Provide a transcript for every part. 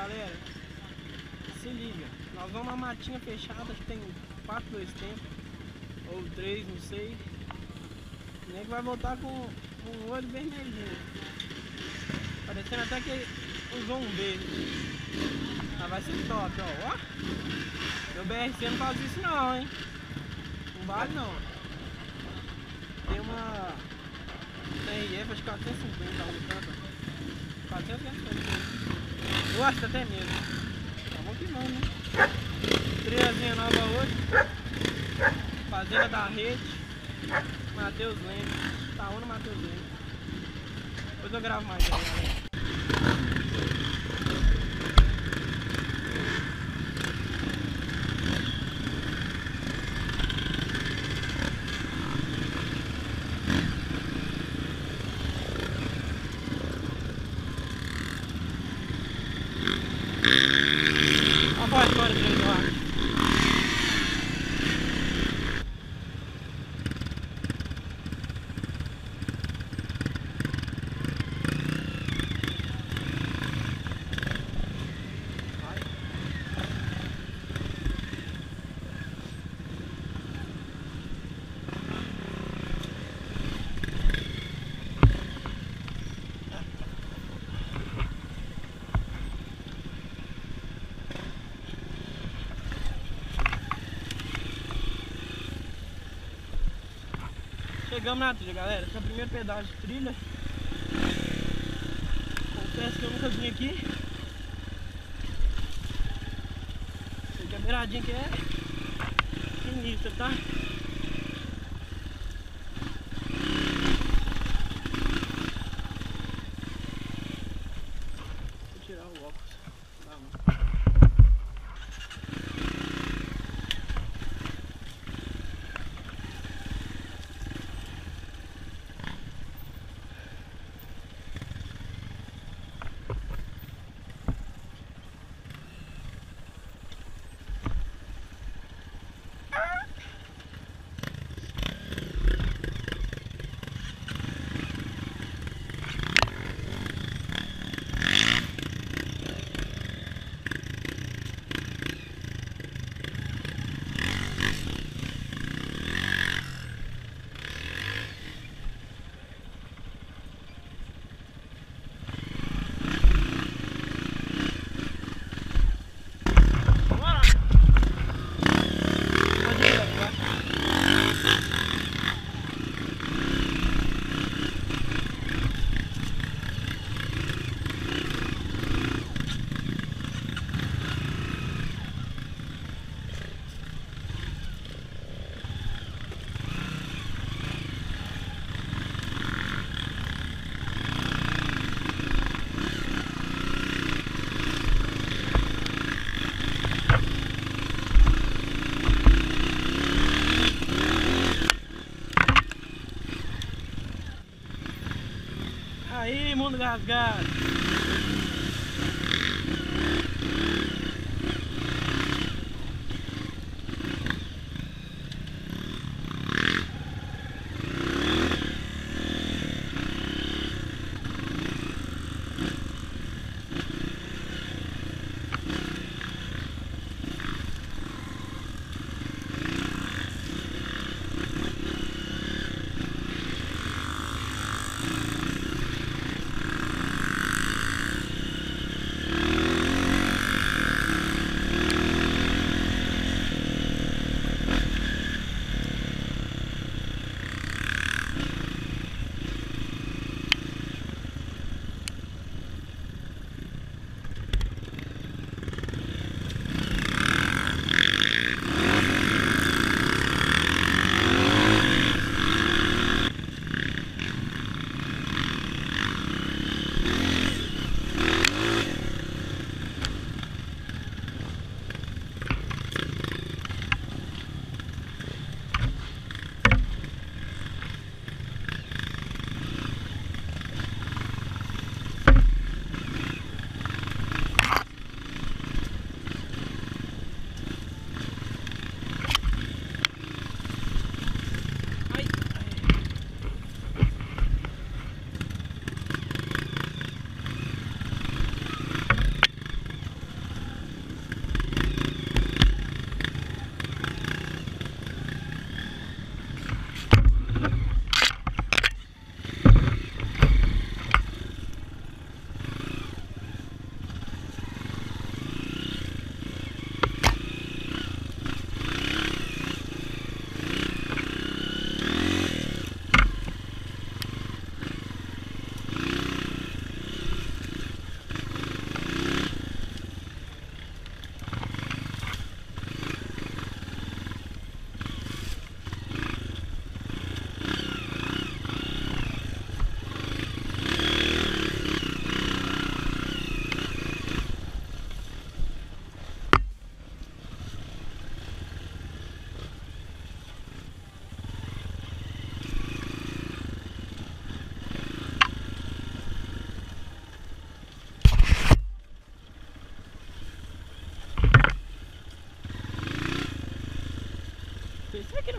galera. Se liga. Nós vamos na matinha fechada, que tem 4 dois tempos. Ou 3, não sei. O nego vai voltar com, com o olho vermelhinho. Parecendo até que usou um beijo. Mas vai ser top, ó. ó. Meu BRC não faz isso não, hein? Não vale não. Tem uma TRF, acho que 450, um tanto. 450. Eu acho até mesmo. Tá bom que vamos, né? Trilhazinha nova hoje. Fazenda da Rede. Matheus Leme. Tá onde Matheus Leme? Depois eu gravo mais aí, galera. Olha a voz agora do Chegamos na trilha, galera. Esse é o primeiro pedaço de trilha. Confesso que eu nunca vim aqui. Essa aqui é a beiradinha que é sinistra, tá? Aí,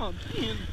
Oh, man.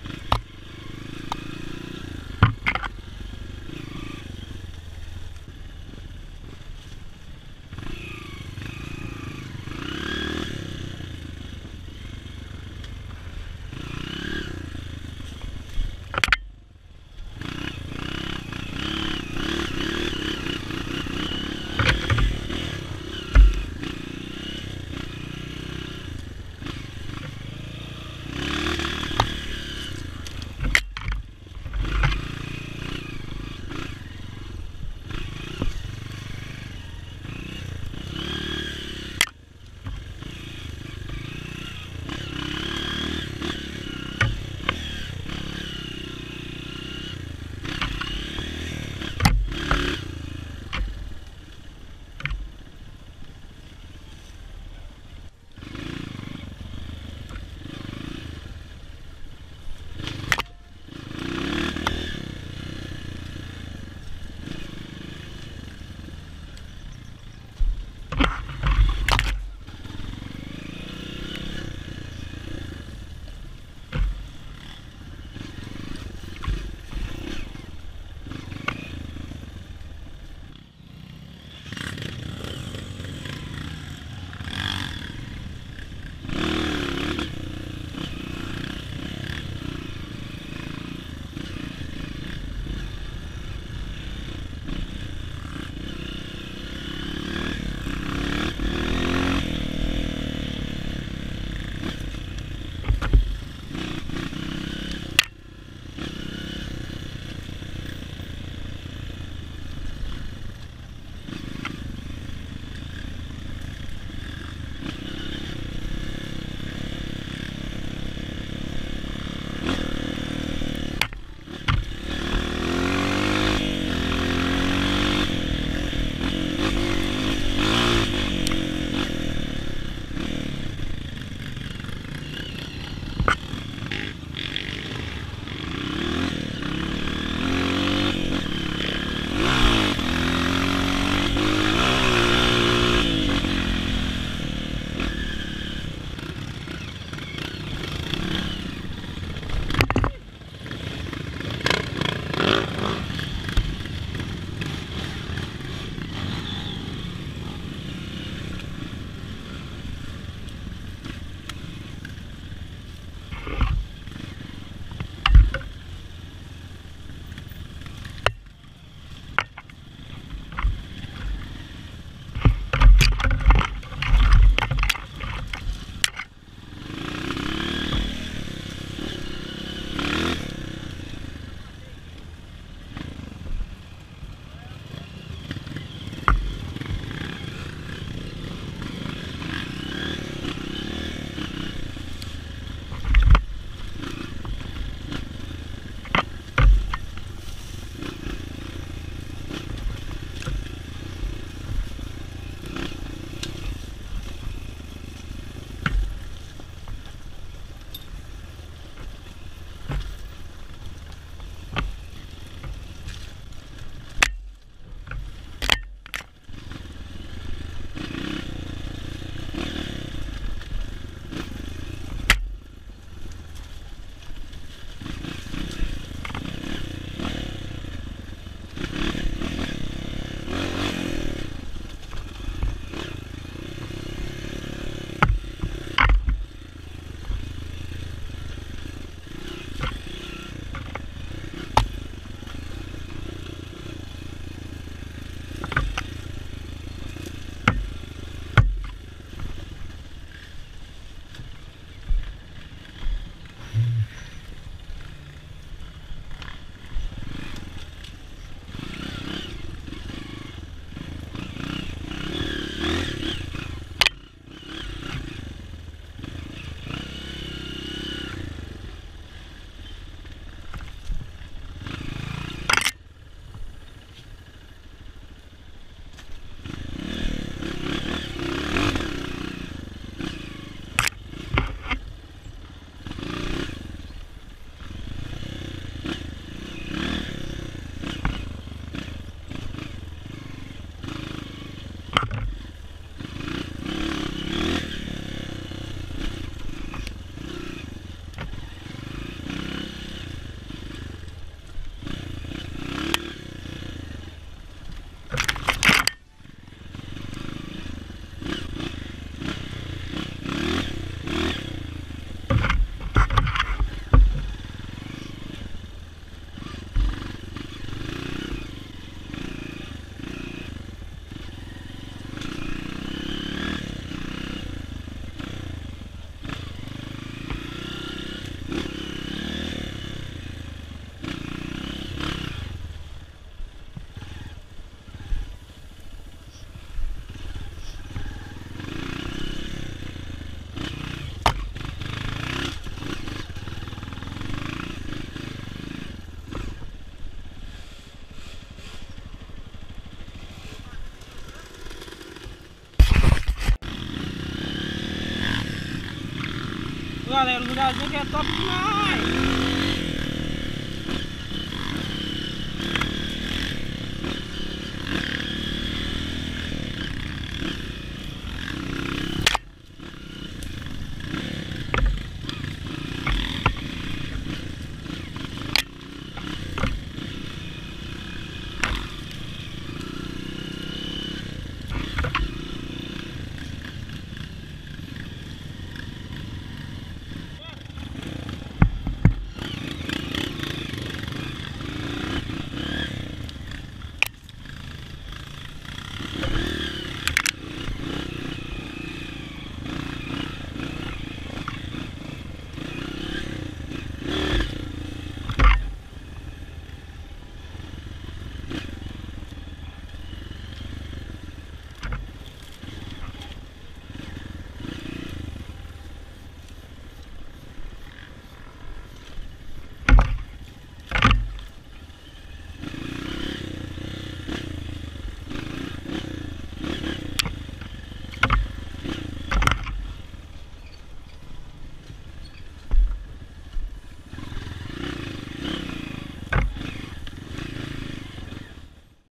Galera, o lugarzinho aqui é top demais.